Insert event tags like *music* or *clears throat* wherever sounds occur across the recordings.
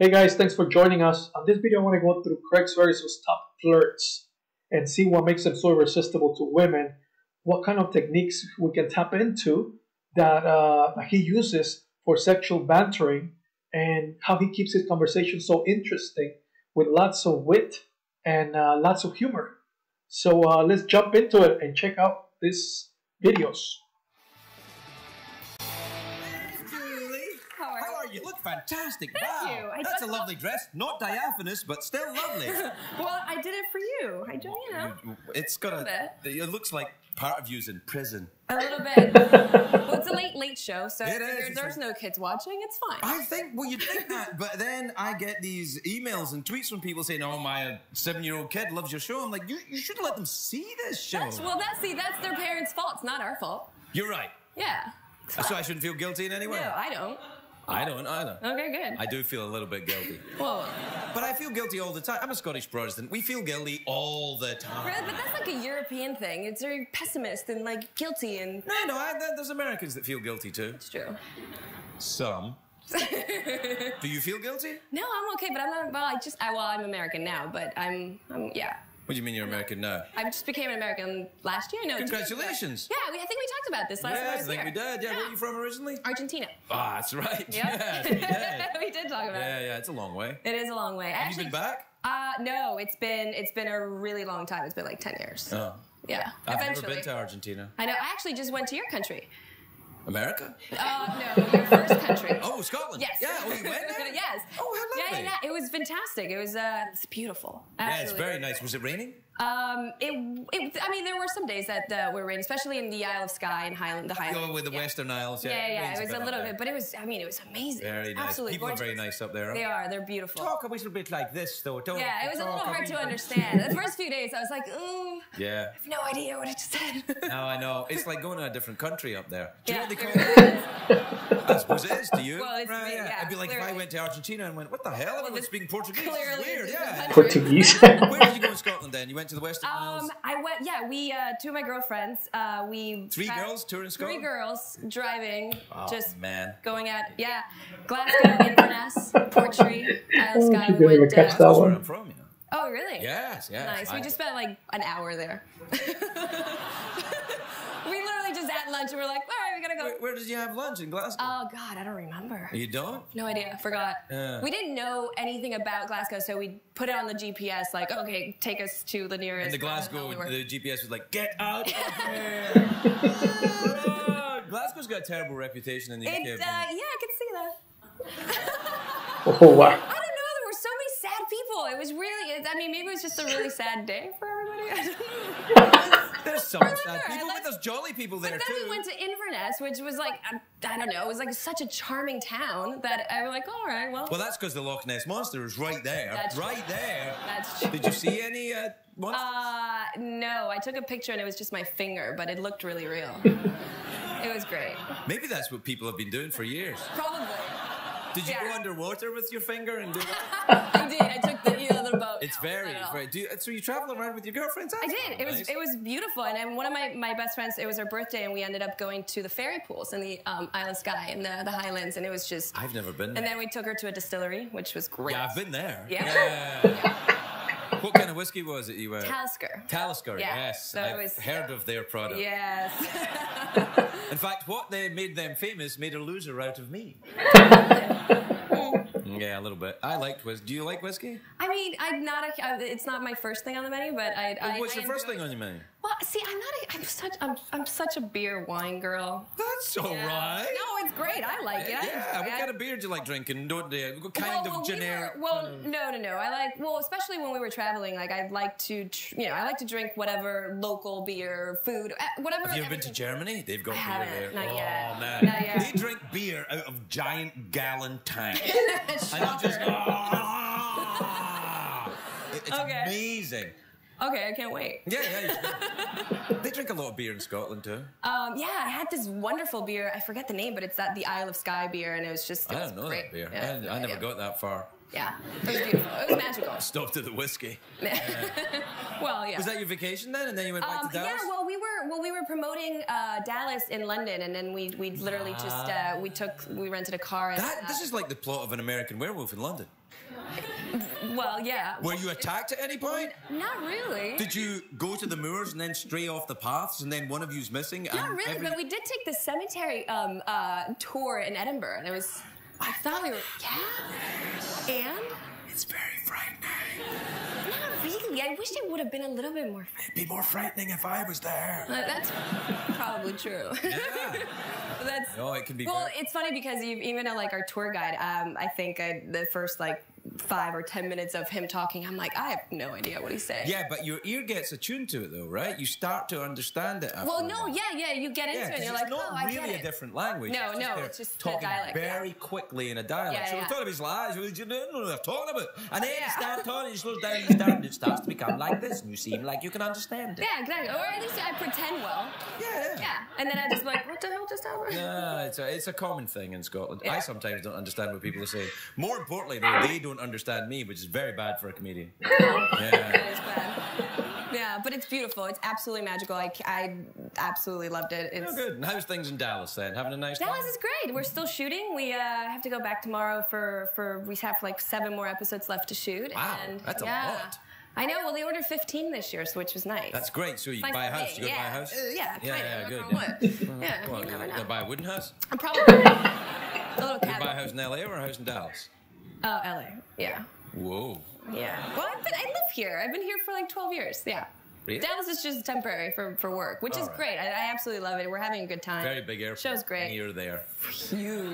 Hey guys, thanks for joining us. On this video, I want to go through Craigslist's top flirts and see what makes them so irresistible to women, what kind of techniques we can tap into that uh, he uses for sexual bantering, and how he keeps his conversation so interesting with lots of wit and uh, lots of humor. So uh, let's jump into it and check out these videos. You look fantastic. Thank wow. you. I That's a lovely dress. Not diaphanous, but still lovely. *laughs* well, I did it for you. I don't, you know, it's got A a. It looks like part of you's in prison. a little bit. well, it's a late, late show, so I It is, there's no kids watching. It's fine. I think, well, you'd think that, but then I get these emails and tweets from people saying, oh, my seven year old kid loves your show. I'm like, you, you should let them see this show. That's well, that's see, that's their parents' fault. It's not our fault. You're right. Yeah. So I shouldn't feel guilty in any way? No, I don't. I don't either. Okay, good. I do feel a little bit guilty. well, But I feel guilty all the time. I'm a Scottish Protestant. We feel guilty all the time. really, but that's like a European thing. It's very pessimist and like guilty, and No, no, I, there's Americans that feel guilty too. it's true. Some. *laughs* Do you feel guilty? No, I'm okay, but I'm not. Well, I just, I, well, I'm American now, but I'm, I'm, yeah. What do you mean you're American now? I just became an American last year. No, two years ago. Congratulations. Yeah, we, I think we talked about this last Yes, I think we did. Yeah, where are you from originally? Argentina. Ah, that's right. Yep. *laughs* Yes, we did. *laughs* we did talk about Yeah, it. yeah, it's a long way. It is a long way. Have you been back? Uh, no, it's been it's been a really long time. It's been like ten years. Oh. Yeah, I've eventually. never been to Argentina. I know. I actually just went to your country. America? Uh, no, your first country. *laughs* Oh, Scotland. Yes. Yeah, oh, you went there? *laughs* yes. Oh, how Yeah, yeah, yeah. It was fantastic. It was uh, it's beautiful. Yeah, it's very nice. Was it raining? Um, it, it, I mean, there were some days that uh, were raining, especially in the Isle of Skye and Highland, the Highlands. Oh, with the yeah. Western Isles. Yeah, Yeah, yeah, rains it was a bit little bit, but it was. I mean, it was amazing. Very nice. Absolutely People gorgeous. are very nice up there. They are. They're beautiful. Talk a little bit like this, though. Don't Yeah, it was a little hard to understand. The first few days, I was like, ooh, Yeah. I Have no idea what I just said. *laughs* No, I know. It's like going to a different country up there. Do you Yeah, know what they *laughs* it call it? I suppose it is to you. Well, it's- right, yeah. yeah, It'd be like if I went to Argentina and went, what the hell? Everyone's it's speaking Portuguese. It's clearly a weird, yeah. Portuguese. Where did you go in Scotland then? You went to the Western Isles? Um, I went. Yeah, we uh, two of my girlfriends. Uh, we Three tra- girls touring Scotland. Three girls driving, Oh, just man. going at yeah, Glasgow, Inverness, Portree, Isle Oh, of Skye. she We didn't even went, catch uh, that That's where one. I'm from, you know. Oh, really? Yes, yes. Nice. I- We just spent like an hour there. *laughs* we literally just at lunch and we're like, all right, we gotta go. Where, where did you have lunch in Glasgow? Oh God, I don't remember. you don't? No idea. Forgot. Yeah. We didn't know anything about Glasgow, so we put it on the GPS. Like, okay, take us to the nearest. And the I don't know, Glasgow, we were- the GPS was like, get out of *laughs* here. Glasgow's got a terrible reputation in the UK. Uh, yeah, I can see that. *laughs* Oh wow. I don't know. There were so many sad people. It was really. I mean, maybe it was just a really sad day for everybody. *laughs* There's some sad Remember, people, but there's jolly people there But then too. we went to Inverness, which was like I, I don't know. It was like such a charming town that I was like, all right, well, well, that's because the Loch Ness monster is right there, That's right there. that's true. Did you see any uh, monsters? Uh, no, I took a picture and it was just my finger, but it looked really real. it was great. Maybe that's what people have been doing for years. Probably. Did you Yeah. go underwater with your finger and do that? *laughs* I did. I took the *laughs* boat. It's No, very, not at it's all. very. Do you, so you travel around with your girlfriends? I did. It was it was beautiful, and then one of my, my best friends. It was her birthday, and we ended up going to the fairy pools in the um, Isle of Skye in the, the Highlands, and it was just. I've never been. There. And then we took her to a distillery, which was great. Yeah, I've been there. Yeah. Yeah. *laughs* what kind of whiskey was it you were? Talisker. Talisker, Yeah, yes. so I've was- heard of their product. Yes. In fact, what they made them famous made a loser out of me. *laughs* yeah, a little bit. I like whiskey. Do you like whiskey? I mean, I'm not a. uh, It's not my first thing on the menu, but I. I What's I the first enjoy- thing on your menu? Well, see, I'm not. A, I'm such. I'm, I'm such a beer wine girl. That's all Yeah. right. No, it's great. I like uh, it. I Yeah, enjoy what it. kind of beer do you like drinking? Don't they? What kind well, of when we generic? were- well, um, no, no, no. I like well, especially when we were traveling. Like I'd like to, tr- you know, I like to drink whatever local beer, food, uh, whatever. Have you ever been to Germany? They've got I beer there. not oh yet. man, Not yet. they drink beer out of giant gallon tanks. *laughs* and I'm just. Ah! It- It's Okay. amazing. Okay, I can't wait. Yeah, yeah. *laughs* they drink a lot of beer in Scotland too. Um, yeah, I had this wonderful beer. I forget the name, but it's that the Isle of Skye beer, and it was just. It I don't know great. that beer. Yeah, I, I never idea. got that far. Yeah, it was beautiful. It was magical. *laughs* Stopped at the whiskey. *laughs* well, yeah. Was that your vacation then, and then you went back Um, to Dallas? yeah, well, we were well, we were promoting uh, Dallas in London, and then we we literally just uh, we took we rented a car. And, that this is like the plot of an American Werewolf in London. Well, yeah. Were you attacked at any point? Not really. Did you go to the moors and then stray off the paths, and then one of you's missing? Not really, every- but we did take the cemetery um, uh, tour in Edinburgh. And there was, I thought we were, yeah. And It's very frightening. not really. I wish it would have been a little bit more. It'd be more frightening if I was there. Uh, that's probably true. Yeah. *laughs* that's. Oh, it can be. Well, very- it's funny because you, even uh, like our tour guide, um, I think uh, the first like five or ten minutes of him talking, I'm like, I have no idea what he's saying. yeah, but your ear gets attuned to it, though, right? You start to understand it. Well, no, yeah, yeah. You get into Yeah, it, and you're it's like, not oh, I really get a it. different language. No, it's no, they're it's just talking dialect, yeah. very quickly in a dialect. Yeah, so we're yeah. talking about his lies. We don't know what they're talking about. And then Yeah. you start *laughs* talking, you slow down, you start, and it starts to become like this, and you seem like you can understand it. Yeah, exactly. Or at least I pretend well. Yeah. Yeah, and then I just like, what the hell just happened? Yeah, it's a, it's a common thing in Scotland. Yeah. I sometimes don't understand what people are saying. More importantly, though, they don't understand me, which is very bad for a comedian. *laughs* Yeah. That is bad. Yeah, but it's beautiful. It's absolutely magical. I, I absolutely loved it. It's, Oh, good. And how's things in Dallas then? Having a nice Dallas time? is great. We're still shooting. We uh, have to go back tomorrow for for we have like seven more episodes left to shoot. Wow, and that's a yeah. lot. I know. Well, they ordered 15 this year, so which was nice. That's great. So you Nice buy a house. You yeah. buy a house? Uh, yeah, Yeah, yeah, good. on wood. *laughs* Yeah, Well, you you buy a wooden house? I'm probably *laughs* a little You buy a cabin. house in LA or a house in Dallas? Oh, LA. Yeah. Whoa. Yeah. Well, I've been, I live here. I've been here for like 12 years. Yeah. Really? Dallas is just temporary for, for work, which is All right. great. I, I absolutely love it. We're having a good time. Very big airport. Show's great. Near there. Huge.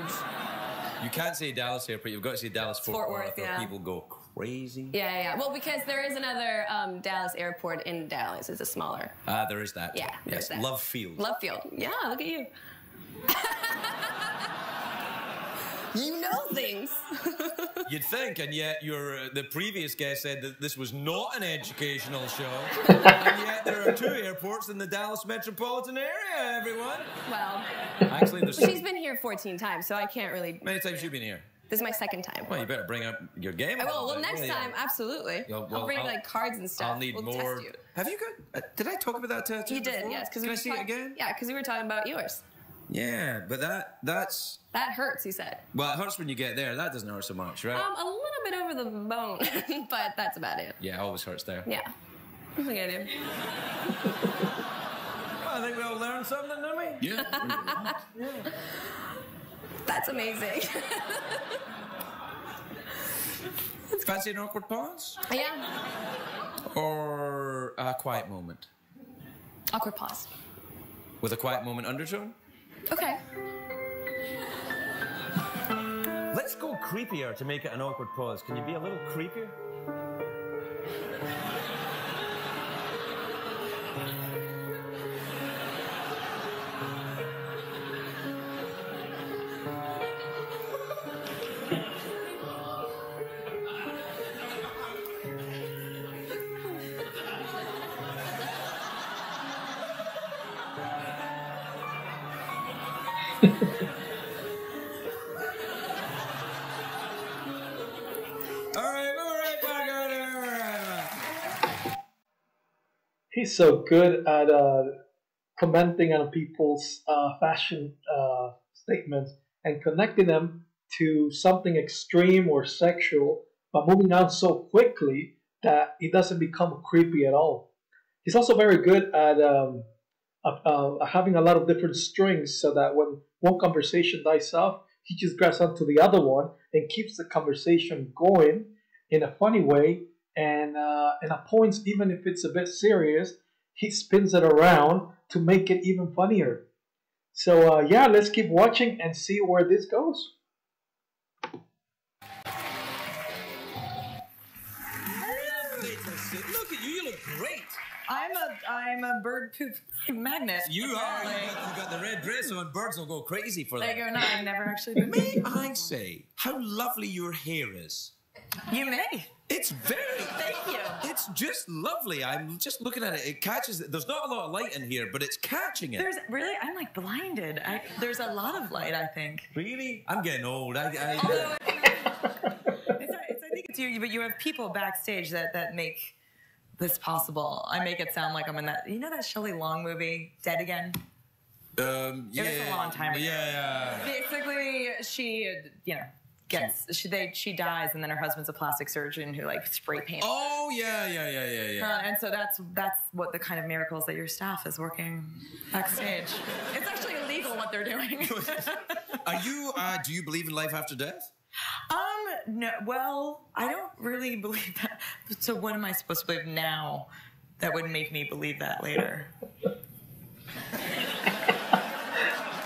You can't say Dallas airport. You've got to say Dallas Fort, Fort Worth, Worth, or yeah. people go crazy. Yeah, yeah. Well, because there is another um, Dallas airport in Dallas. It's a smaller. Ah, there is that. Yeah, Yes. that. Love Field. Love Field. Yeah, look at you. *laughs* you know things. *laughs* You'd think, and yet your uh, the previous guest said that this was not an educational show, and yet there are two airports in the Dallas metropolitan area. Everyone. well, Actually, there's she's been here 14 times, so I can't really. many times you've been here. This is my second time. Well, you better bring up your game. I will. Well, next you? time, absolutely. Yeah, well, I'll bring I'll- like cards and stuff. I'll need we'll more. Test you. Have you got? Uh, did I talk about that tattoo? You did, before? yes. Because Can we I see it again? Yeah, because we were talking about yours. Yeah, but that that's That hurts, he said. well, it hurts when you get there. That doesn't hurt so much, right? Um, a little bit over the bone, *laughs* but that's about it. yeah, it always hurts there. Yeah. Look at him. Well, I think we all learned something, didn't we? Yeah. *laughs* That's amazing. *laughs* Fancy an awkward pause yeah. or a quiet moment Awkward pause. with a quiet moment undertone? Okay. Let's go creepier to make it an awkward pause. Can you be a little creepier? He's so good at uh, commenting on people's uh, fashion uh, statements and connecting them to something extreme or sexual, but moving on so quickly that it doesn't become creepy at all. He's also very good at um, uh, having a lot of different strings so that when one conversation dies off, he just grabs onto the other one and keeps the conversation going in a funny way. And uh, and at points, even if it's a bit serious, he spins it around to make it even funnier. So uh, yeah, let's keep watching and see where this goes. Look at you, you look great. I'm a I'm a bird poop *laughs* magnet. You are. You got, you got the red dress on. Birds will go crazy for Like that. or not, I've never actually been. May I say how lovely your hair is? You may. It's very. Thank you. It's just lovely. I'm just looking at it. It catches. There's not a lot of light in here, but it's catching it. There's really I'm like blinded. I, there's a lot of light. I think. really? I'm getting old. I, I, Although it's, it's, I think you, but you have people backstage that that make this possible. I make it sound like I'm in that. You know that Shelley Long movie, Dead Again. Um, yeah, was a long time ago. Yeah, yeah. Basically, she, you know, gets she they she dies, and then her husband's a plastic surgeon who like spray paints. Oh yeah, yeah, yeah, yeah, Uh, yeah. and so that's that's what the kind of miracles that your staff is working backstage. It's actually illegal what they're doing. *laughs* Are you? Uh, do you believe in life after death? um, no, well, I don't really believe that. So what am I supposed to believe now that would make me believe that later?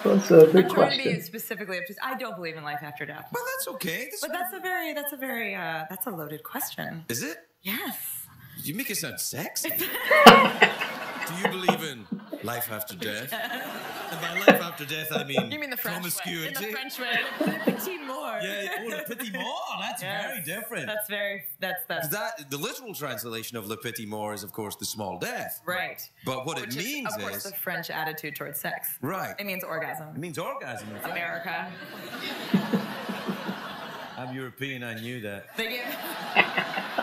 That's a big I'm trying to be question. specifically. I don't believe in life after death. Well, that's okay. That's- But that's a very that's a very uh, that's a loaded question. Is it? Yes. You make it sound sexy. *laughs* do you believe in life after death? And by life after death, I mean You mean the French way? In the French way. *laughs* Petit mort. Yeah, oh, le petit mort. Oh, that's Yes. very different. That's very that's that's that the literal translation of le petit mort is, of course, the small death. right. But what it means is, of course, is, the French attitude towards sex. right? It means orgasm. It means orgasm. America. I'm European. I knew that. They gave *laughs*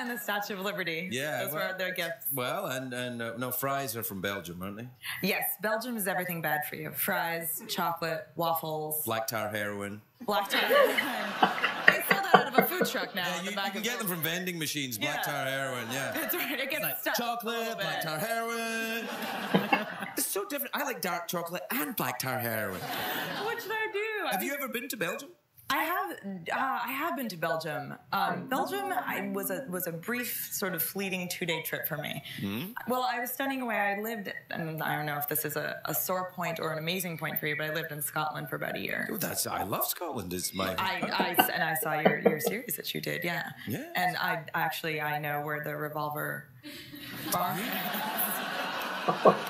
and the Statue of Liberty. Yeah, those well- were their gifts. Well, and and uh, no, fries are from Belgium, aren't they? Yes, Belgium is everything bad for you: fries, chocolate, waffles, Black tar heroin. black tar. they sell that out of a food truck now. Yeah, you, you can get them from vending machines. Black Yeah. tar heroin. Yeah. That's right. It gets Like stuck chocolate, black tar heroin. it's so different. I like dark chocolate and black tar heroin. What should I do? I Have mean, you ever been to Belgium? I have. Uh, I have been to Belgium. Um, Belgium I, was a was a brief, sort of fleeting two day trip for me. Well, I was studying away. I lived, and I don't know if this is a, a sore point or an amazing point for you, but I lived in Scotland for about a year. Oh, that's I love Scotland. It's my I, I *laughs* and I saw your, your series that you did, yeah. Yes. And I actually I know where the revolver bar.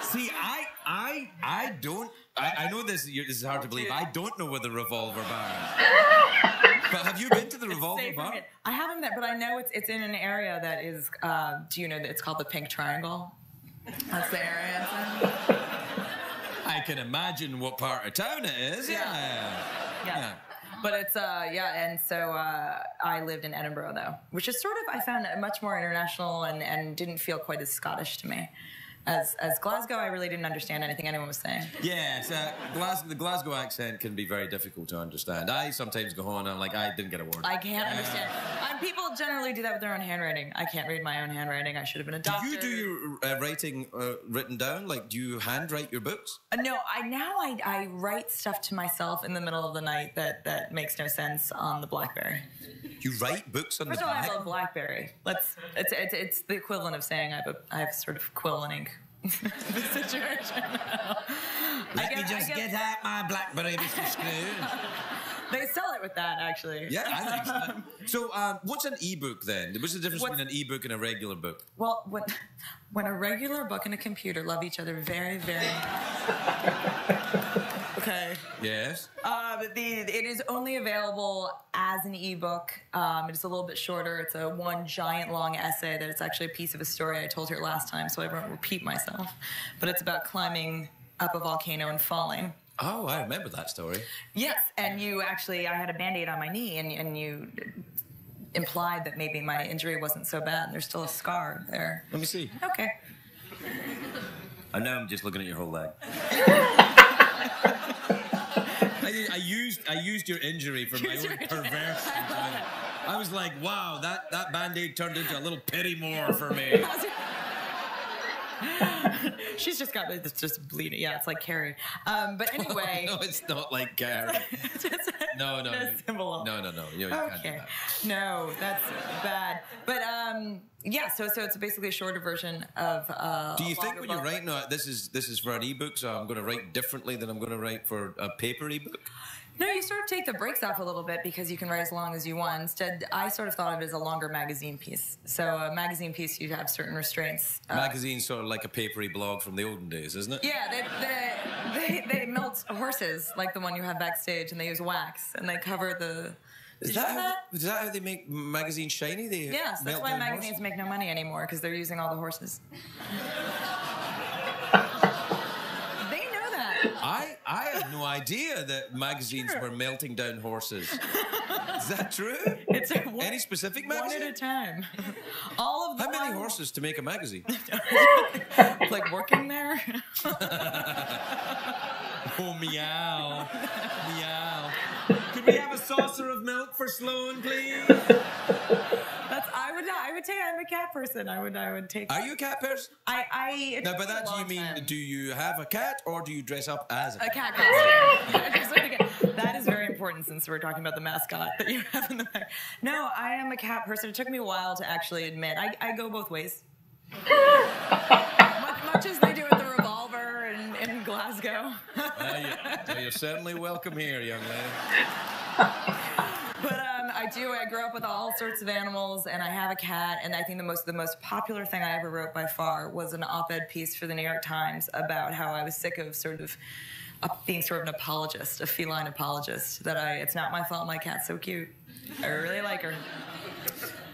see. I I I don't. I, I know this. you- This is hard to believe. I don't know where the revolver bar is. *laughs* But have you been to the revolver bar? I haven't been, but I know it's it's in an area that is. Uh, do you know that it's called the Pink Triangle? That's the area. I can imagine what part of town it is. Yeah. Yeah. Yeah. Yeah. But it's uh yeah, and so uh, I lived in Edinburgh though, which is sort of I found it much more international and, and didn't feel quite as Scottish to me. As as Glasgow, I really didn't understand anything anyone was saying. Yeah, uh, Glas- the Glasgow accent can be very difficult to understand. I sometimes go on and I'm like, I didn't get a word. I can't understand. Um, people generally do that with their own handwriting. I can't read my own handwriting. I should have been a doctor. do you do your uh, writing uh, written down? Like, do you handwrite your books? Uh, no, I now I, I write stuff to myself in the middle of the night that that makes no sense on the BlackBerry. You write books on First the of all, I have a BlackBerry. Let's it's it's, it's the equivalent of saying I have a I have sort of quill and ink. The situation. Let I me just get- get out my BlackBerry, Mr. Scrooge. They sell it with that actually. yeah, I think so. So, um, what's an ebook then? What's the difference What's- between an ebook and a regular book? Well, when when a regular book and a computer love each other very very. Okay. Yes. Uh, but the, it is only available as an ebook. Um, it is a little bit shorter. It's a one giant long essay that it's actually a piece of a story I told here last time, so I won't repeat myself. But it's about climbing up a volcano and falling. Oh, I remember that story. Yes, and you actually, I had a band aid on my knee, and, and you implied that maybe my injury wasn't so bad. and There's still a scar there. Let me see. Okay. I know I'm just looking at your whole leg. *laughs* I, I used I used your injury for my own enjoyment. I was like, wow, that, that band-aid turned into a little pity more for me. *laughs* *laughs* She's just got it's just bleeding. Yeah, it's like Carrie. Um, but *laughs* anyway. no, it's not like Gary. *laughs* No, no, No no, no, no. You, you can't do Okay. that. No, that's bad. But um, yeah. So so it's basically a shorter version of. Uh, Do you think when you're writing, uh, this is this is for an ebook, so I'm going to write differently than I'm going to write for a paper ebook? No, you sort of take the brakes off a little bit because you can write as long as you want. Instead, I sort of thought of it as a longer magazine piece. So a magazine piece, you have certain restraints. Uh, Magazine's sort of like a papery blog from the olden days, isn't it? yeah, they, they, they, they melt horses like the one you have backstage, and they use wax, and they cover the. Is that, how, that? is that how they make magazines shiny? They Yes, that's why magazines horses? make no money anymore because they're using all the horses. *laughs* they know that. I I had no idea that *laughs* magazines Sure. were melting down horses. *laughs* Is that true? It's a one, Any specific magazine? one at a time. *laughs* All of the How many horses to make a magazine? like working there? Oh, meow. meow. Could we have a saucer of milk for Sloane, please? That's I would I would take I'm a cat person. I would I would take Are you a cat person? I I it Now, by that, do you mean time. do you have a cat or do you dress up as a a cat? *laughs* *laughs* cat costume. I just wanted to get- that is very important since we're talking about the mascot that you have in the back. No, I am a cat person. It took me a while to actually admit. I, I go both ways. *laughs* much, much as they do with the Revolver in, in Glasgow. Well, you- well, you're certainly welcome here, young lady. But um, I do. I grew up with all sorts of animals, and I have a cat. And I think the most the most popular thing I ever wrote by far was an op-ed piece for the New York Times about how I was sick of sort of uh, being sort of an apologist, a feline apologist. That I it's not my fault my cat's so cute. I really like her.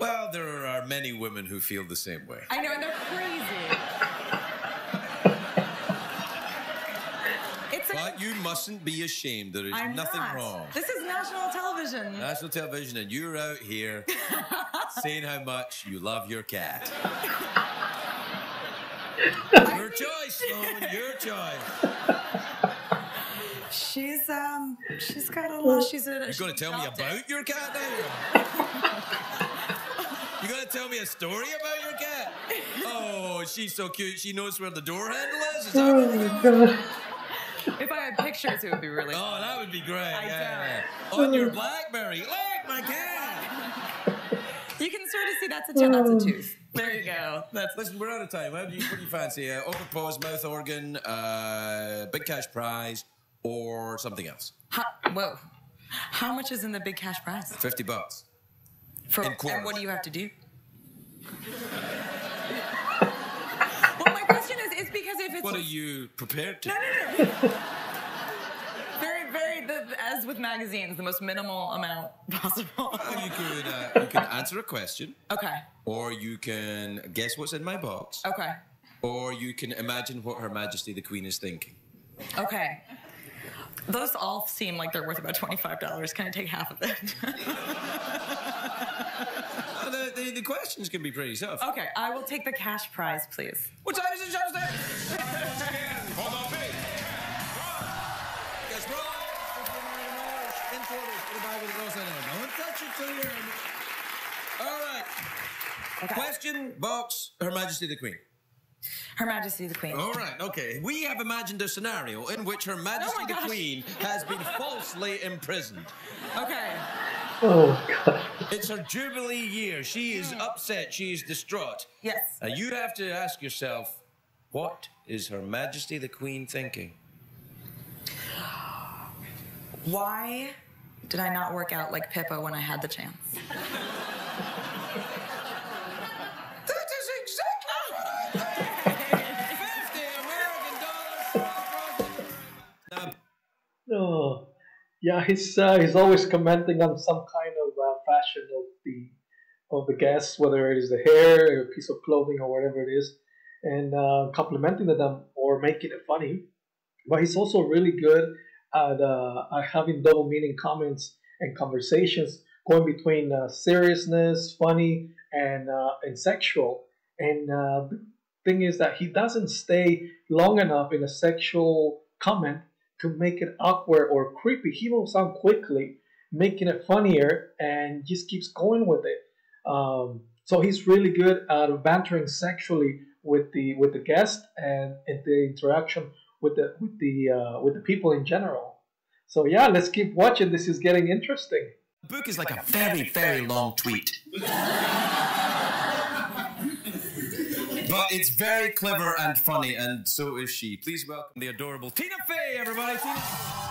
Well, there are many women who feel the same way. I know, and they're crazy. It's a, But you mustn't be ashamed. There is I'm nothing not. wrong. This is national television. National television, and you're out here *laughs* saying how much you love your cat. *laughs* your choice, Sloane. Your choice. She's um, she's got a lot. She's a. You're going to tell me adopted. about your cat now? *laughs* You're going to tell me a story about your cat? Oh, she's so cute. She knows where the door handle is. Is Oh my god. If I had pictures, it would be really. *laughs* Oh, that would be great. I yeah, don't. yeah. On your BlackBerry. Look, my cat. *laughs* You can sort of see that's a tooth. That's a tooth. There you go. That's Listen, we're out of time. What do you, what do you fancy? Uh, open pause, mouth organ, uh, big cash prize, or something else? how, whoa. How much is in the big cash prize? 50 bucks. For, and what do you have to do? well, my question is, is because if it's What are you prepared to? no, no, no. *laughs* very, very, the, as with magazines, the most minimal amount *laughs* possible. Well, you could uh, you can answer a question, Okay. or you can guess what's in my box, Okay. or you can imagine what Her Majesty the Queen is thinking. Okay. Those all seem like they're worth about twenty-five dollars. Can I take half of it? *laughs* The, the, the questions can be pretty tough. okay, I will take the cash prize, please. What time is it, Tuesday? Hold on, me. Guess what? Importers, the Bible goes in there. Don't touch it till you're. All right. Okay. Question box. Her Majesty the Queen. Her Majesty the Queen. All right. Okay. We have imagined a scenario in which Her oh Majesty the gosh. Queen has been falsely imprisoned. Okay. Oh god. It's her jubilee year. She is hmm. upset. She is distraught. Yes. And you have to ask yourself, what is Her Majesty the Queen thinking? Why did I not work out like Pippa when I had the chance? *laughs* That yeah. He's uh, he's always commenting on some kind of uh, fashion of the of the guests, whether it is the hair, a piece of clothing, or whatever it is, and uh, complimenting them or making it funny. But he's also really good at, uh, at having double meaning comments and conversations going between uh, seriousness, funny, and uh, and sexual. And the thing is that he doesn't stay long enough in a sexual comment to make it awkward or creepy. He moves on quickly, making it funnier, and just keeps going with it. Um, so he's really good at bantering sexually with the with the guest and, and the interaction with the with the uh, with the people in general. So yeah, let's keep watching. This is getting interesting. the book is like a very, very long tweet. *laughs* But it's very clever and funny, and so is she. Please welcome the adorable Tina Fey, everybody. Tina.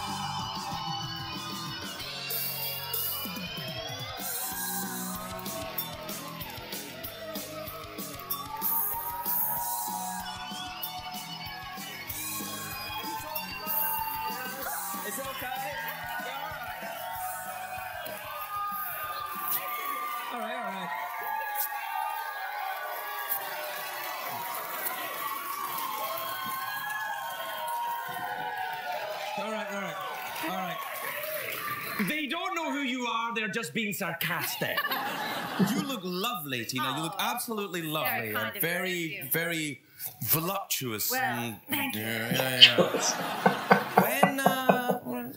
Just being sarcastic. *laughs* you look lovely, Tina. You look absolutely lovely. kind and of very, very voluptuous. Well, and, thank you. Yeah, yeah, yeah. *laughs*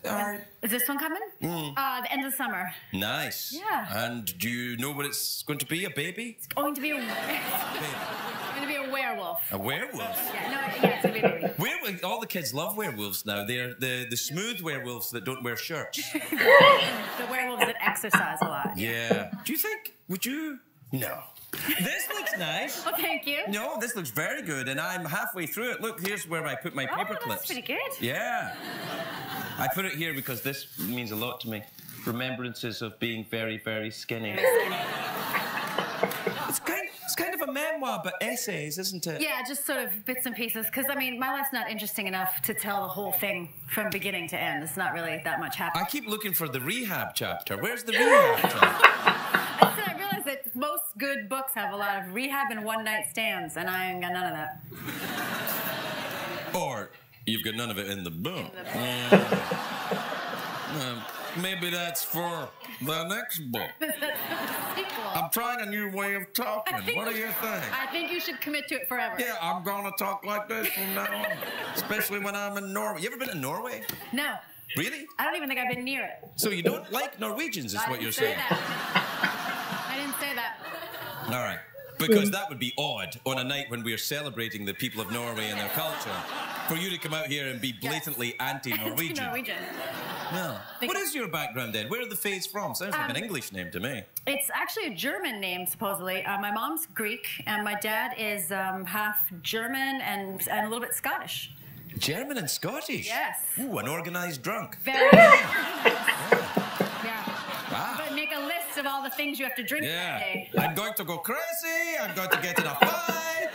when uh, are Is this one coming? Uh, the end of the summer. nice? Yeah. And do you know what it's going to be? A baby? It's Going to be a Baby. *laughs* going to be a werewolf. A werewolf? Yeah, no, yeah, it's gonna be a baby. *laughs* Werewolf, all the kids love werewolves now. They're the, the smooth werewolves that don't wear shirts. *laughs* The werewolves that exercise a lot. Yeah. Do you think, would you? No. This looks nice. Well, thank you. No, this looks very good, and I'm halfway through it. Look, here's where I put my Oh, paper that's clips. pretty good. Yeah. I put it here because this means a lot to me. Remembrances of being very, very skinny. It's kind, it's kind of a memoir, but essays, isn't it? Yeah, just sort of bits and pieces. Because I mean, my life's not interesting enough to tell the whole thing from beginning to end. It's not really that much happening. I keep looking for the rehab chapter. Where's the rehab chapter? Most good books have a lot of rehab and one night stands, and I ain't got none of that. Or you've got none of it in the book. Um, maybe that's for the next book. *laughs* I'm trying a new way of talking. What do you think? I think you should commit to it forever. Yeah, I'm gonna talk like this from now on, especially when I'm in Norway. You ever been to Norway? No, Really? I don't even think I've been near it. So you don't like Norwegians, is I what you're say saying? Didn't say that. All right. Because that would be odd on a night when we're celebrating the people of Norway and their culture, for you to come out here and be blatantly *laughs* anti-Norwegian. Norwegian. No. What is your background then? Where are the Feys from? Sounds like Um, an English name to me. It's actually a German name, supposedly. Uh, my mom's Greek, and my dad is um, half German and, and a little bit Scottish. German and Scottish. Yes. Ooh, an organised drunk. Very. *laughs* of all the things you have to drink that day. I'm going to go crazy. I'm going to get in a fight.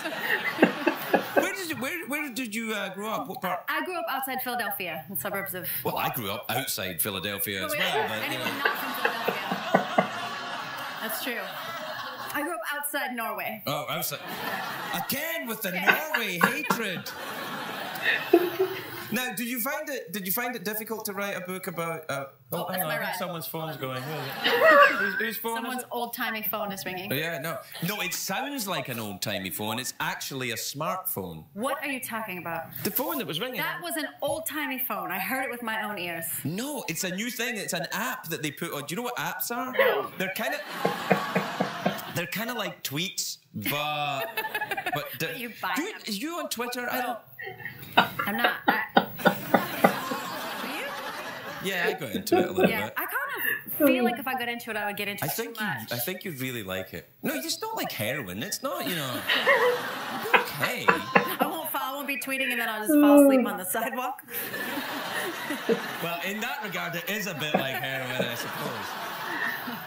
where did you where, where did you uh, grow up? What part? I grew up outside Philadelphia, in the suburbs of. Well, I grew up outside Philadelphia as well, but you anyone know. not from Philadelphia? That's true. I grew up outside Norway. Oh, outside. Again with the Norway hatred. Now, did you find it? Did you find it difficult to write a book about? Uh, Oh, hang on, I think someone's phone's going. Who is it? Whose, whose phone Someone's old timey phone is ringing. Yeah, no, no. It sounds like an old timey phone. It's actually a smartphone. What are you talking about? The phone that was ringing. That was an old timey phone. I heard it with my own ears. No, it's a new thing. It's an app that they put on. Do you know what apps are? No. They're kind of. They're kind of like tweets, but but, *laughs* d- you buy do you, them. is you on Twitter? I don't. I'm not. I, Yeah, I got into it a little yeah, bit. I kind of feel like if I got into it, I would get into I it think too you, much. I think you'd really like it. No, it's not like heroin. It's not, you know. *laughs* Okay. I won't fall. I won't be tweeting and then I'll just fall asleep on the sidewalk. *laughs* Well, in that regard, it is a bit like heroin, I suppose.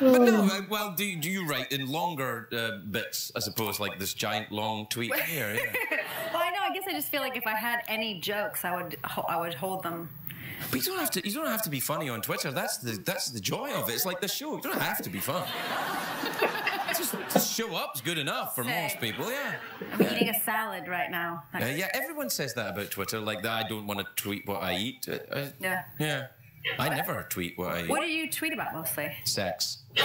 But no, well, do, do you write in longer uh, bits, I suppose, like this giant long tweet here? Yeah. *laughs* Well, I know. I guess I just feel like if I had any jokes, I would ho- I would hold them. But you don't have to. You don't have to be funny on Twitter. That's the that's the joy of it. It's like the show. You don't have to be fun. just, just show up is good enough for Say. most people. Yeah. I'm eating a salad right now. Uh, yeah. Everyone says that about Twitter. Like that. I don't want to tweet what I eat. Uh, uh, Yeah. Yeah. I never tweet what I eat. What do you tweet about mostly? Sex. So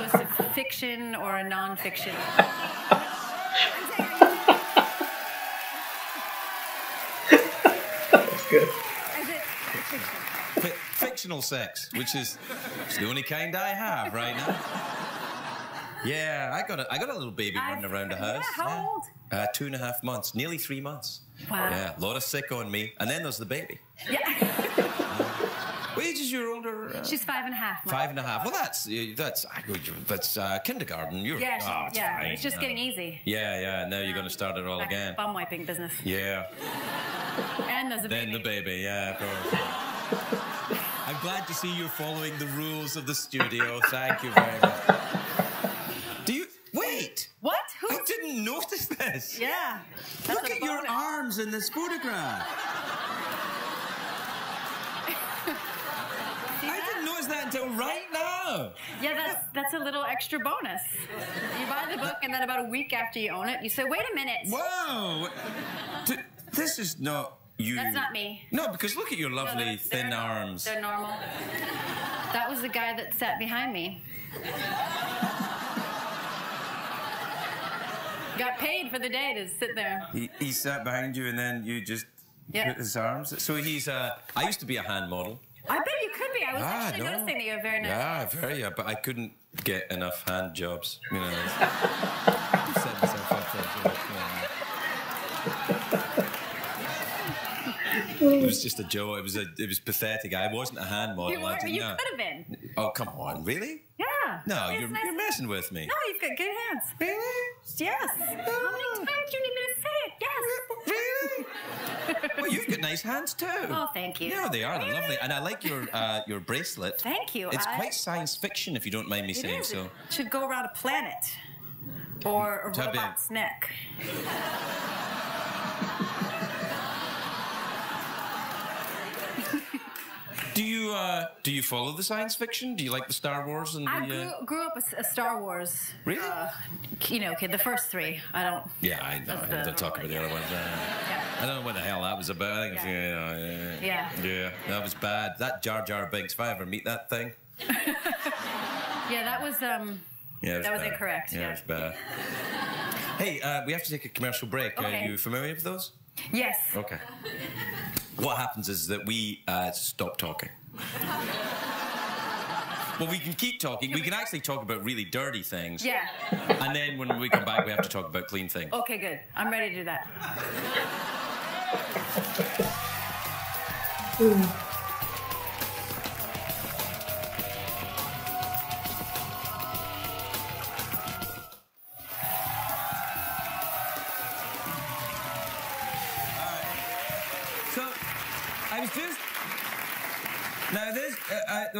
is it fiction or a non-fiction? That's good. Is it fiction? Fi- fictional sex, which is the only kind I have right now. Yeah, I got a I got a little baby I've- running around the yeah, house. how old? Uh, two and a half months, nearly three months. Wow. Yeah, a lot of sick on me, and then there's the baby. Yeah. *laughs* What age is your older? Uh, She's five and a half. now. Five and a half. Well, that's that's that's uh, kindergarten. You're Yeah, she- oh, it's yeah. fine, It's just getting easy. Yeah, yeah. Now you're going to start it all again. Bum wiping business. Yeah. And there's a Then the baby. baby. Yeah, of course. I'm glad to see you're following the rules of the studio. Thank you very much. Do you wait? What? Who? I didn't notice this. Yeah. Look at your arms in this photograph. I didn't notice that until right now. Yeah, that's that's a little extra bonus. You buy the book, and then about a week after you own it, you say, "Wait a minute." Whoa! This is not you. That's not me. No, because look at your No, lovely they're- thin arms. They're normal. That was the guy that sat behind me. Got paid for the day to sit there. He, he sat behind you and then you just Yeah. put his arms. So he's. Uh, I used to be a hand model. I bet you could be. I was Ah, actually no. noticing that you have very nice. Yeah, very. Yeah, but I couldn't get enough hand jobs. You know. set myself up for a joke, yeah. It was just a joke. It was a. It was pathetic. I wasn't a hand model. You, were, you not. could have been. Oh come on, really? Yeah. No, you're, nice you're messing with me. No, you've got good hands. Really? Yes. How many times do you need me to say it? Yes. Really? well, you've got nice hands too. Oh, thank you. Yeah, they are. They're lovely, and I like your uh, your bracelet. Thank you. It's I- quite science fiction, if you don't mind me It saying is. so. It should go around a planet or a robot's neck. Do you uh, do you follow the science fiction? Do you like the Star Wars and the? I uh, grew, grew up a, a Star Wars. Really? Uh, you know, okay, the first three. I don't. yeah, I know. I the- don't talk about the other ones. Uh, Yeah. I don't know what the hell that was about. I think Yeah. you know, yeah, Yeah. yeah, that was bad. That Jar Jar Binks. If I ever meet that thing, *laughs* Yeah, that was um. yeah, it That was bad. incorrect, Yeah, yeah. it was bad. Hey, uh, we have to take a commercial break. Okay. Are you familiar with those? Yes. Okay. What happens is that we uh, stop talking. well, we can keep talking. We can actually talk about really dirty things. Yeah. And then when we come back, we have to talk about clean things. Okay, good. I'm ready to do that.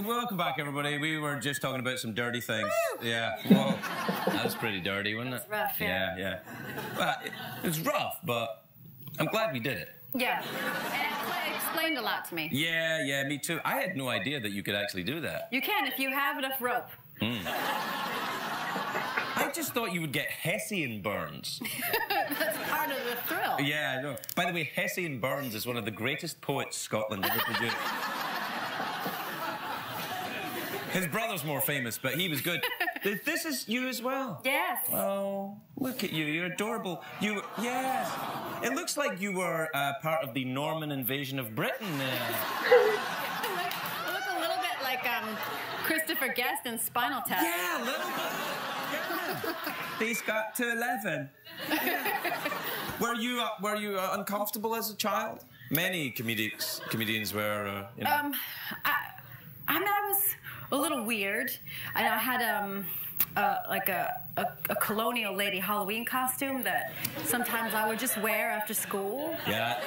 Welcome back, everybody. We were just talking about some dirty things. Yeah. *laughs* Whoa, that was pretty dirty, wasn't it? rough, yeah. Yeah, yeah. Well, it, it was rough, but I'm glad we did it. Yeah. And it explained a lot to me. Yeah, yeah, me too. I had no idea that you could actually do that. You can if you have enough rope. Hmm. I just thought you would get Hessian burns. *laughs* That's part of the thrill. Yeah, I know. By the way, Hessian Burns is one of the greatest poets Scotland ever produced. *laughs* His brother's more famous, but he was good. *laughs* This is you as well. Yes. Oh, look at you. You're adorable. You, yes. It looks like you were uh, part of the Norman invasion of Britain. I look, *laughs* I look a little bit like um, Christopher Guest in Spinal Tap. yeah, a little bit. Yeah. These got to 11. *laughs* were you, uh, were you uh, uncomfortable as a child? Many comedics, comedians were, uh, you know. Um, I, I mean, I was a little weird. I, I had um, uh, like a, a, a colonial lady Halloween costume that sometimes I would just wear after school yeah.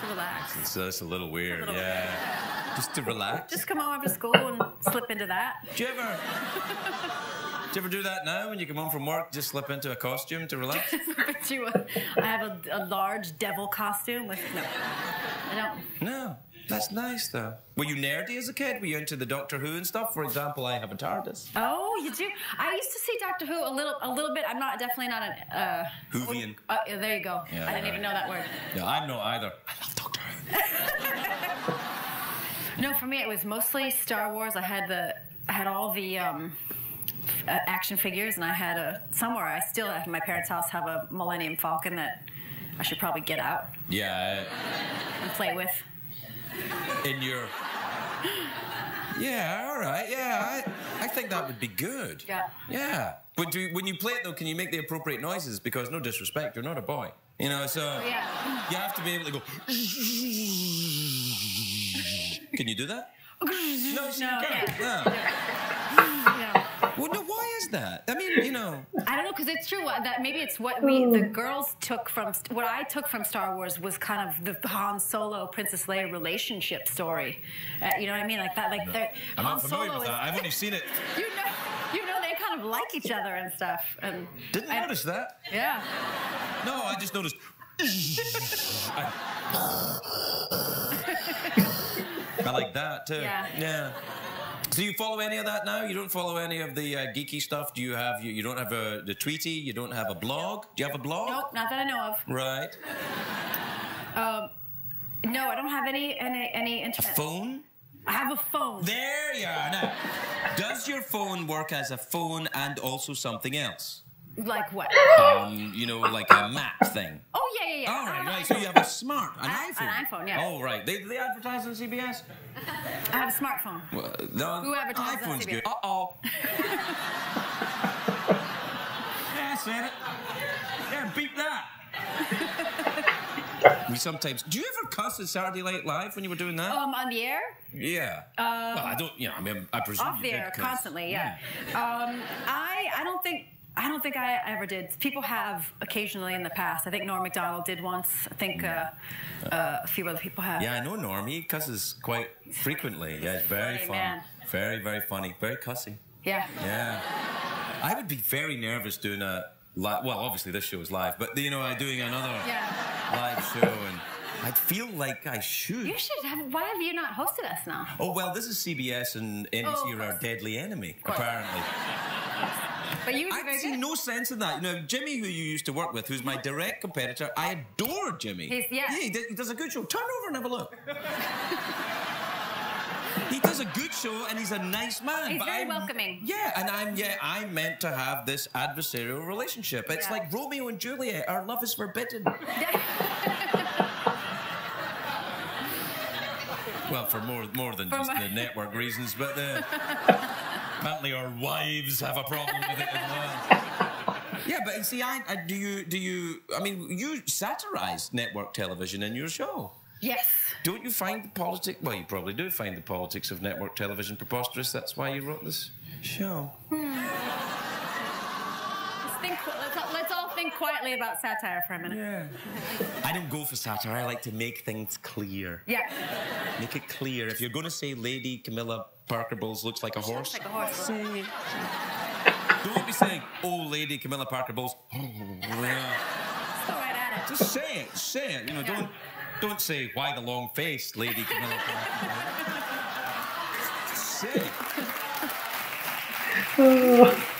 to relax. So that's a little weird, little yeah. Just to relax. Just come home after school and slip into that. do you ever, do you ever do that now when you come home from work? Just slip into a costume to relax? *laughs* But you, I have a, a large devil costume with no. I don't. No, that's nice though. Were you nerdy as a kid? Were you into the Doctor Who and stuff? For example, I have a TARDIS. Oh, you do. I used to see Doctor Who a little, a little bit. I'm not definitely not an. Uh, Whovian. Uh, yeah, there you go. Yeah, I didn't right. even know that word. Yeah, I'm not either. I love Doctor Who. *laughs* No, for me it was mostly Star Wars. I had the, I had all the um, uh, action figures, and I had a somewhere. I still at my parents' house have a Millennium Falcon that I should probably get out Yeah, and play with. In your. Yeah, all right. Yeah, I, I think that would be good. Yeah. Yeah. But do, when you play it though, can you make the appropriate noises? Because no disrespect, you're not a boy. You know, so oh, Yeah. you have to be able to go. Can you do that? *laughs* No, you No, can't. yeah. No. Yeah. Well, no. Why is that? I mean, you know. I don't know because it's true uh, that maybe it's what we the girls took from what I took from Star Wars was kind of the Han Solo Princess Leia relationship story. Uh, you know what I mean? Like that. Like they're- I'm Han not familiar Solo with is- that. I've only seen it. *laughs* You know, you know they kind of like each other and stuff. And Didn't I- notice that. Yeah. No, I just noticed. I, *laughs* I like that too. Yeah. Yeah. So you follow any of that now? You don't follow any of the uh, geeky stuff? Do you have you, you don't have a the Tweety? You don't have a blog? Do you have a blog? Nope, not that I know of. Right. No, I don't have any any any A phone? I have a phone. There you are. Now, does your phone work as a phone and also something else? Like what? Um, you know, like a map thing. Oh yeah, yeah, yeah. All right, right. So you have a *laughs* smart, an I iPhone. an iPhone, yeah. Oh, right. They, they advertise on CBS. I have a smartphone. Well, no, Who advertises on CBS? good. Uh oh. *laughs* yeah, I said it. Yeah, beat that. *laughs* we sometimes. Do you ever cuss at Saturday Night Live when you were doing that? Um, on the air, yeah. well, I don't. You know, I mean, I presume off the air, constantly. Yeah. Um, I I don't think. I don't think I ever did. People have occasionally in the past. I think Norm Macdonald did once. I think uh, uh, a few other people have. Yeah, I know Norm. He cusses quite frequently. Yeah, it's very funny fun. man. Very, very funny. Very cussy. Yeah. Yeah. I would be very nervous doing a live. Well, obviously this show is live, but you know, I doing another Yeah. live show, and I'd feel like I should. You should have. Why have you not hosted us now? Oh well, this is CBS and NBC oh, are our deadly enemy, apparently. *laughs* But you I see no sense in that. You know, Jimmy, who you used to work with, who's my direct competitor, I adore Jimmy. He's- yeah. he, does, he does a good show. Turn over and have a look. he does a good show, and he's a nice man. He's very I'm- welcoming. Yeah, and I'm yeah, I'm meant to have this adversarial relationship. It's Yeah. like Romeo and Juliet. Our love is forbidden. *laughs* Well, for more more than For just my- the network reasons, but uh, apparently our wives have a problem with it as well. *laughs* Yeah, but see, I, I do you do you? I mean, you satirize network television in your show. yes. Don't you find the politics? Well, you probably do find the politics of network television preposterous. That's why you wrote this show. Hmm. Let's, think, let's, all, let's all think quietly about satire for a minute. Yeah. I don't go for satire. I like to make things clear. Yeah. Make it clear. If you're going to say Lady Camilla Parker Bowles looks like a horse, like a horse. say it. Don't be saying, "Oh, Lady Camilla Parker Bowles." Yeah. Right. Just say it. Say it. You know, Yeah. don't don't say why the long face, Lady Camilla Parker. Bowles." Just say it. *sighs*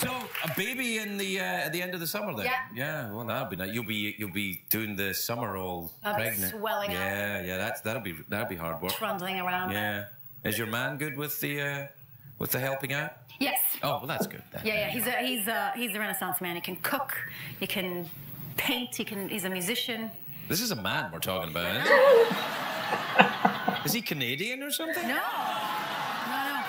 So a baby in the uh, at the end of the summer then. Yeah. Yeah. Well, that'll be nice. You'll be you'll be doing the summer all I'll be pregnant. swelling up. Yeah, yeah. That's that'll be that'll be hard work. Trundling around. Yeah. Is your man good with the uh, with the helping out? Yes. Oh, well, that's good. Then. Yeah, yeah. He's a he's a he's a Renaissance man. He can cook. He can paint. He can. He's a musician. This is a man we're talking about. Isn't it? *laughs* is he Canadian or something? No. No, no.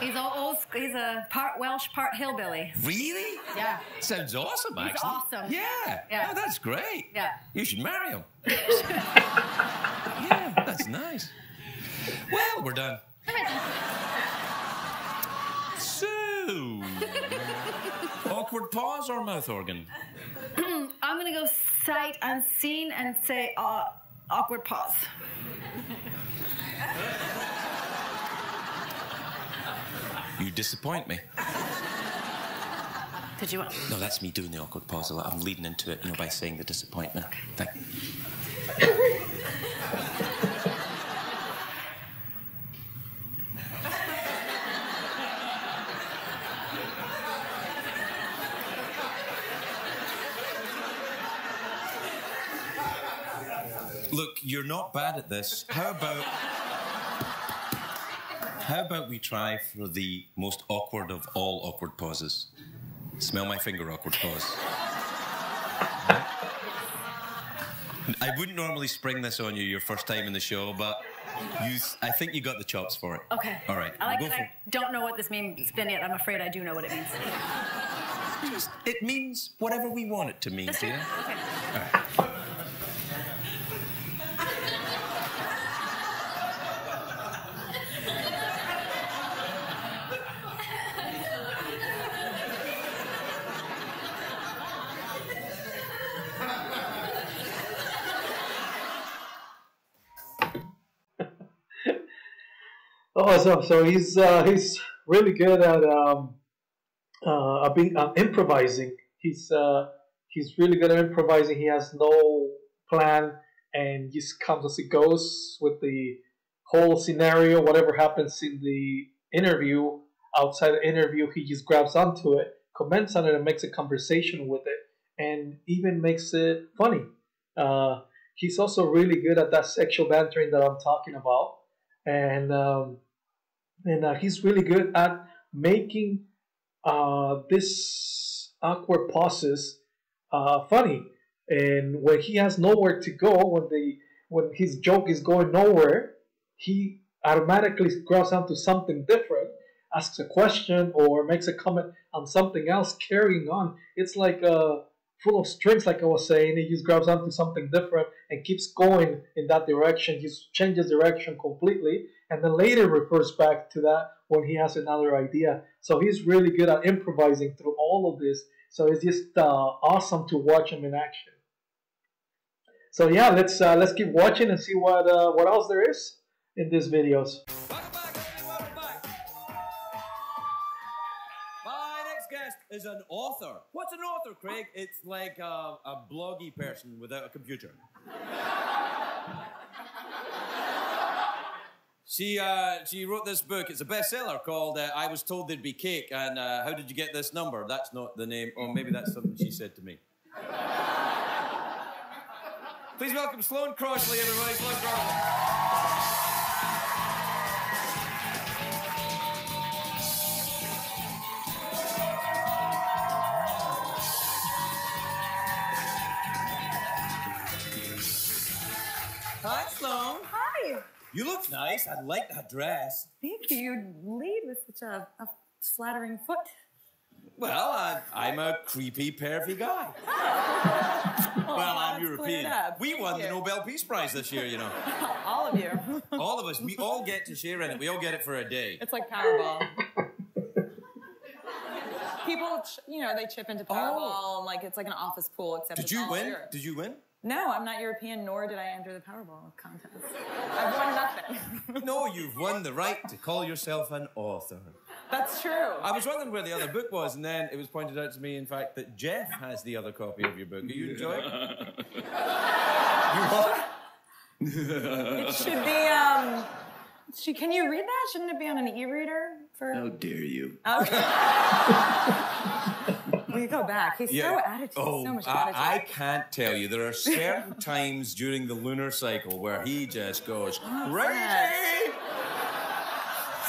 He's a old. He's a part Welsh, part hillbilly. Really? Yeah. Sounds awesome, actually. He's awesome. Yeah. Yeah. Oh, that's great. Yeah. You should marry him. *laughs* yeah, that's nice. Well, we're done. So, awkward pause or mouth organ? *clears throat* I'm gonna go sight unseen and say uh, awkward pause. You disappoint me. Did you want? No, that's me doing the awkward pause. A lot. I'm leading into it, you know, by saying the disappointment. Thank Look, you're not bad at this. How about how about we try for the most awkward of all awkward pauses? Smell my finger awkward pause. I wouldn't normally spring this on you your first time in the show, but you, I think you got the chops for it. Okay. All right. I like we'll that. I don't know what this means yet. I'm afraid I do know what it means. Just- it means whatever we want it to mean, dear. Okay. Oh, so so he's uh, he's really good at um, uh, being uh, improvising. He's uh, he's really good at improvising. He has no plan and just comes as it goes with the whole scenario. Whatever happens in the interview, outside the interview, he just grabs onto it, comments on it, and makes a conversation with it, and even makes it funny. Uh, he's also really good at that sexual bantering that I'm talking about. and um, and uh, he's really good at making uh, this awkward pauses uh, funny. And when he has nowhere to go, when the when his joke is going nowhere, he automatically grabs onto something different, asks a question or makes a comment on something else, carrying on. It's like uh, full of strings, like I was saying. He just grabs onto something different and keeps going in that direction. He changes direction completely, and then later refers back to that when he has another idea. So he's really good at improvising through all of this. So it's just uh, awesome to watch him in action. So yeah, let's uh, let's keep watching and see what uh, what else there is in these videos. Is an author. What's an author, Craig? It's like a, a bloggy person without a computer. She, uh, she wrote this book. It's a bestseller called uh, "I Was Told There'd Be Cake." And uh, how did you get this number? That's not the name, or maybe that's something she said to me. Please welcome Sloane Crosley, everybody. Sloane Crosley. You look nice. I like that dress. Thank you. You lead with such a, a flattering foot. Well, I, I'm a creepy, pervy guy. *laughs* well, I'm European. We won the. Nobel Peace Prize this year, you know. *laughs* All of you. *laughs* All of us, we all get to share in it. We all get it for a day. It's like Powerball. People, ch- you know, they chip into Powerball, oh. and like it's like an office pool, except Did you win? Europe. Did you win? No, I'm not European, nor did I enter the Powerball contest. *laughs* I've won nothing. *laughs* No, you've won the right to call yourself an author. That's true. I was wondering where the other book was, and then it was pointed out to me, in fact, that Jeff has the other copy of your book. Are you enjoying it? *laughs* you what? It should be. Um, should, can you read that? Shouldn't it be on an e-reader? For How dare you? We go back. He's so attitude. Oh, so much I, attitude. I can't tell you. There are *laughs* certain times during the lunar cycle where he just goes oh, crazy.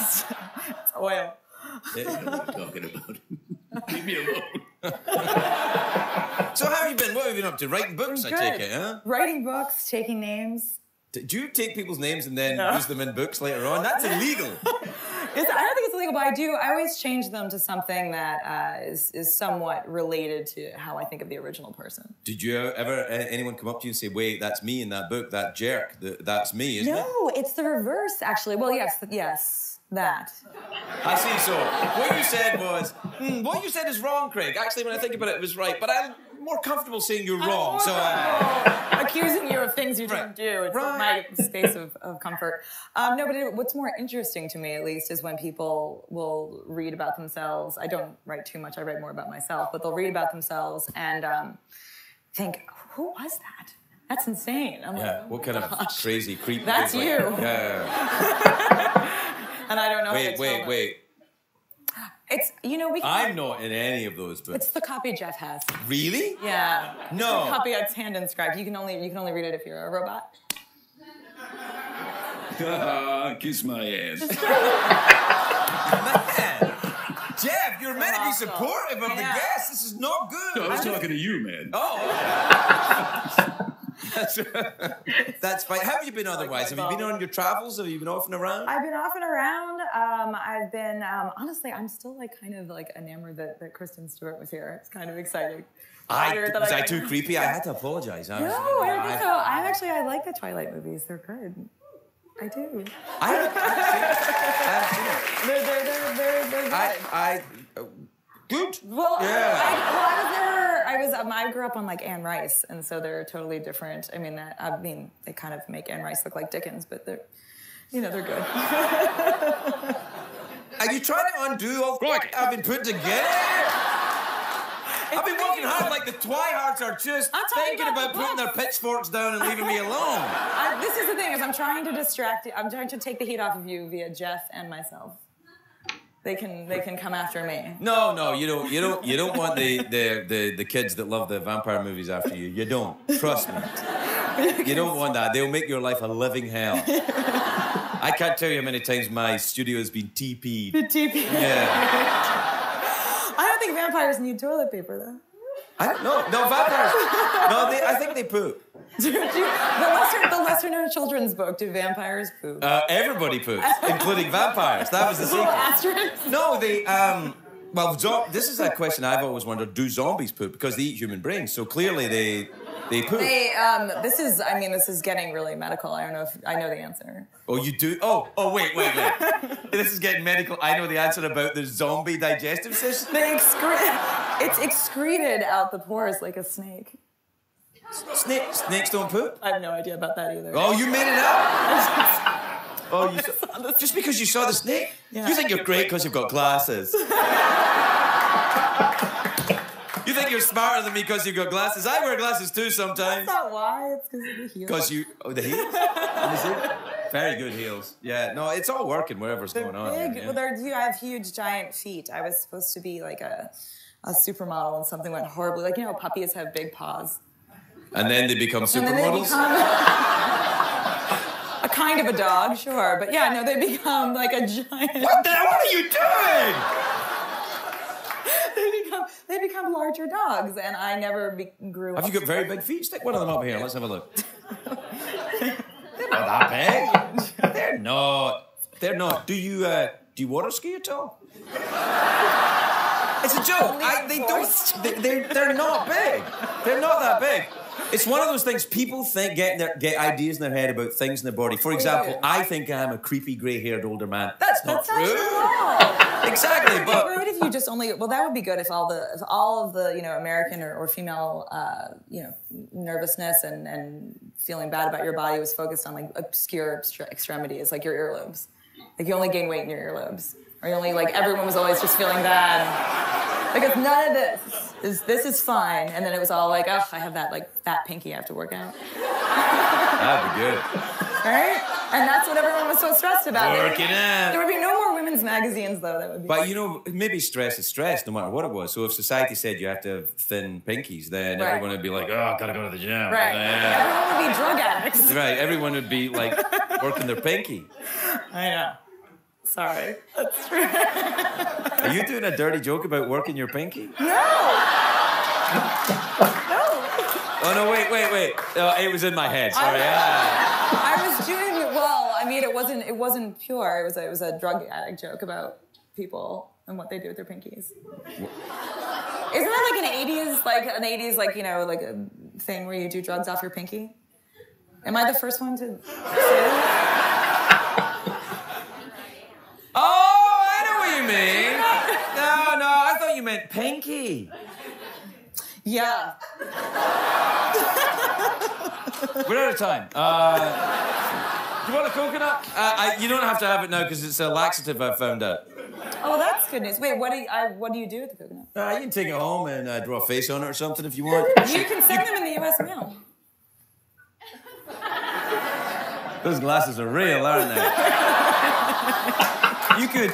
*laughs* it's oil. What are you talking about? *laughs* Leave me alone. So how have you been? What have you been up to? Writing books, I take it, huh? Writing books, taking names. Do you take people's names and then No. use them in books later on? That's illegal. It's, I don't think it's illegal, but I do. I always change them to something that uh, is is somewhat related to how I think of the original person. Did you ever uh, anyone come up to you and say, "Wait, that's me in that book, that jerk, th- that's me," isn't it? No, it's the reverse, actually. Well, yes, yes, that. I see. So what you said was, hmm, what you said is wrong, Craig. Actually, when I think about it, it was right. But I'm more comfortable saying you're wrong. So uh, *laughs* accusing you of things you Right. didn't do. It's Right. my space of, of comfort. Um, no, but it, what's more interesting to me, at least, is when people will read about themselves. I don't write too much. I write more about myself, but they'll read about themselves and um, think, "Who was that? That's insane." I'm yeah, like, what kind of crazy creep? That's is like- you. Yeah. *laughs* And I don't know. Wait, wait, wait. It's you know we. Can, I'm not in any of those books. It's the copy Jeff has. Really? Yeah. No. The copy that's hand inscribed. You can only you can only read it if you're a robot. Ah, *laughs* kiss my ass. *laughs* Man, Jeff, you're meant to be supportive of the Yeah. guests. This is not good. No, I was talking to you, man. Oh. *laughs* That's, *laughs* that's fine. How have you been otherwise? Have you been on your travels? Have you been off and around? I've been off and around. Um, I've been um, honestly, I'm still like kind of like enamored that, that Kristen Stewart was here. It's kind of exciting. I, was I got- too creepy? I had to apologize. I No, was- I don't think so. I actually I like the Twilight movies. They're good. I do. I haven't- I haven't seen it. They're they're they're they're, they're good. I, I, uh, good. well, Yeah. I, well, I was never. I was. Um, I grew up on like Anne Rice, and so they're totally different. I mean, that, I mean, they kind of make Anne Rice look like Dickens, but they're, you know, they're good. *laughs* Are you trying to undo all the work I've been put together? I've been working hard like the Twihards are just thinking about about the putting their pitchforks down and leaving me *laughs* alone. I, this is the thing is I'm trying to distract you. I'm trying to take the heat off of you via Jeff and myself. They can they can come after me. No, no, you don't. You don't. You don't want the, the, the, the kids that love the vampire movies after you. You don't. Trust me. You don't want that. They'll make your life a living hell. I can't tell you how many times my studio has been TP'd. *laughs* TP. Yeah. I don't think vampires need toilet paper though. I don't know. No, vampires. No, they, I think they poop. *laughs* The lesser, the lesser known children's book. Do vampires poop? Uh, everybody poops, including vampires. That was the secret. asterisks. No, they. Um, well, zo- this is a question I've always wondered: Do zombies poop? Because they eat human brains, so clearly they they poop. They, um, this is, I mean, this is getting really medical. I don't know if I know the answer. Oh, you do? Oh, oh, wait, wait, wait. *laughs* this is getting medical. I know the answer about the zombie digestive system. They excrete, it's excreted out the pores like a snake. Snake, snakes don't poop. I have no idea about that either. Oh, you made it up. *laughs* Oh, you saw, just because you saw the snake? Yeah. You think you're great because you've got glasses. *laughs* you think you're smarter than me because you've got glasses. I wear glasses too sometimes. That's not why. It's because of the heel. Because you, oh, the heels. *laughs* Very good heels. Yeah, no, it's all working whatever's going on. big. yeah. Well, they're, you have huge, giant feet. I was supposed to be like a, a supermodel, and something went horribly. Like you know, puppies have big paws. And then they become supermodels. *laughs* a kind of a dog, sure, but yeah, no, they become like a giant. What the hell are you doing? they become they become larger dogs, and I never be- grew Have up. you got very big feet? Stick one of them up here. Let's have a look. *laughs* They're not that big. They're not. They're not. Do you uh, do you water ski at all? It's a joke. I, they don't. They, they're, they're not big. They're not that big. It's one of those things people think get their, get ideas in their head about things in their body. For example, I think I'm a creepy grey-haired older man. That's not That's not true. Exactly, but great if you just only. Well, that would be good if all the if all of the you know American or, or female uh, you know nervousness and and feeling bad about your body was focused on like obscure extremities like your earlobes. Like you only gain weight in your earlobes, or you only like everyone was always just feeling bad. Like if none of this is this is fine, and then it was all like, oh, I have that like fat pinky I have to work out, that'd be good. right? And that's what everyone was so stressed about. Working out. There would be no more women's magazines though. That would be. But you know, maybe stress is stress, no matter what it was. So if society said you have to have thin pinkies, then Right. everyone would be like, "Oh, gotta go to the gym." Right. Yeah. Everyone would be drug addicts. Right. Everyone would be like working their pinky. *laughs* I know. Sorry. That's *laughs* true. Are you doing a dirty joke about working your pinky? No. no. Oh no! Wait, wait, wait. Oh, it was in my head. Sorry. Ah. I was doing well. I mean, it wasn't. It wasn't pure. It was. A, it was a drug addict joke about people and what they do with their pinkies. Isn't that like an '80s, like an '80s, like you know, like a thing where you do drugs off your pinky? Am I the first one to say that? Oh, I know what you mean. No, no, I thought you meant pinky. Yeah. *laughs* We're out of time. Uh, you want a coconut? Uh, I, you don't have to have it now because it's a laxative. I found out. Oh, that's good news. Wait, what do you, I, what do you do with the coconut? Uh, you can take it home and uh, draw a face on it or something if you want. You can send them in the U.S. mail. Those glasses are real, aren't they? *laughs* you could,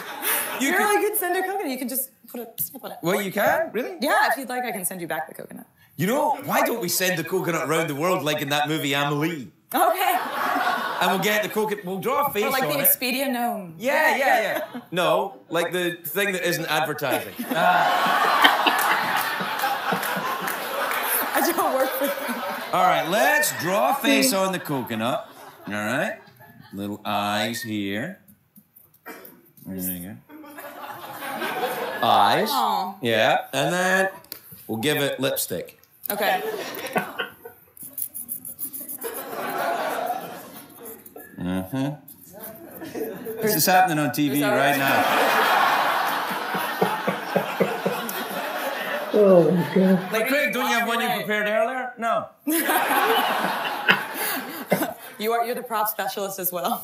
you could. really could send a coconut. You can just put a snip on it. Well, you can really. Yeah, if you'd like, I can send you back the coconut. You know, why don't we send the coconut around the world like in that movie Amelie? Okay. And we'll get the coconut. We'll draw a face Or like on the it. Expedia gnome. Yeah, yeah, yeah. No, like the thing that isn't advertising. *laughs* Ah. I don't work for them. All right, let's draw a face on the coconut. All right, little eyes here. There you go. Eyes. Aw. Yeah, and then we'll give it lipstick. Okay. mm-hmm. This is happening on TV right right? now. Oh my god. Like Craig, don't you have one you prepared earlier? No. *laughs* You are you're the prop specialist as well.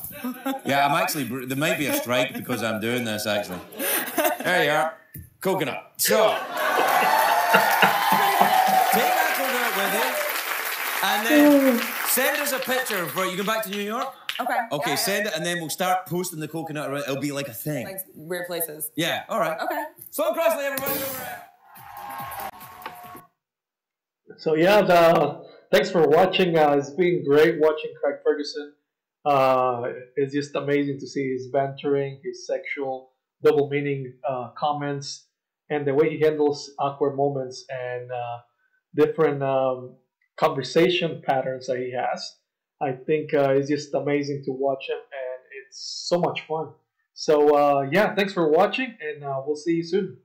Yeah, I'm actually. There might be a strike because I'm doing this. Actually, there you are, coconut. So *laughs* take that coconut with you, and then *sighs* send us a picture for you. Go back to New York. Okay. Okay, Yeah, send it, and then we'll start posting the coconut. around. It'll be like a thing. Like weird places. Yeah. All right. Okay. Sloane Crosley, everybody. So yeah, the, thanks for watching. Uh, it's been great watching Craig Ferguson Uh, it's just amazing to see his bantering, his sexual double meaning uh, comments, and the way he handles awkward moments and uh, different um, conversation patterns that he has. I think uh, it's just amazing to watch him, and it's so much fun. So uh, yeah, thanks for watching, and uh, we'll see you soon.